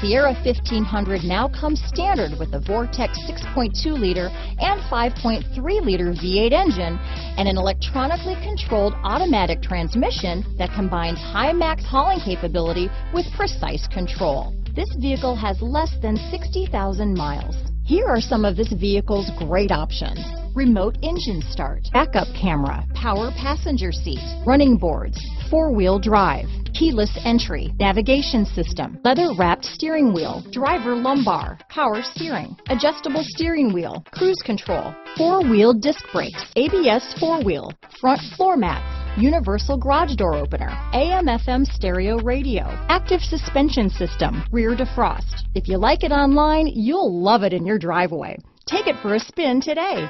Sierra 1500 now comes standard with a Vortec 6.2-liter and 5.3-liter V8 engine and an electronically controlled automatic transmission that combines high max hauling capability with precise control. This vehicle has less than 60,000 miles. Here are some of this vehicle's great options. Remote engine start, backup camera, power passenger seat, running boards, four-wheel drive, keyless entry, navigation system, leather wrapped steering wheel, driver lumbar, power steering, adjustable steering wheel, cruise control, four wheel disc brakes, ABS four wheel, front floor mats, universal garage door opener, AM FM stereo radio, active suspension system, rear defrost. If you like it online, you'll love it in your driveway. Take it for a spin today.